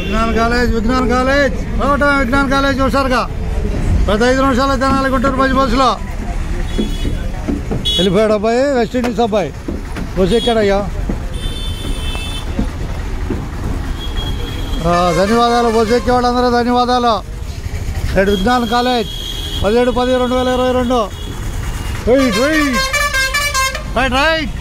విజ్ఞాన కాలేజ్ విజ్ఞాన కాలేజ్. రావటం విజ్ఞాన కాలేజ్ హుషారుగా పెద్ద ఐదు నిమిషాలు జనాలు గుంటూరు మంచి బస్సులో. వెళ్ళిపోయాడు అబ్బాయి వెస్టిండీస్ అబ్బాయి. బస్సు ఎక్కాడయ్యా. ధన్యవాదాలు. బస్సు ఎక్కే వాళ్ళందరూ ధన్యవాదాలు. నేడు విజ్ఞాన కాలేజ్. పదిహేడు పది రెండు వేల ఇరవై రెండు. Right right right right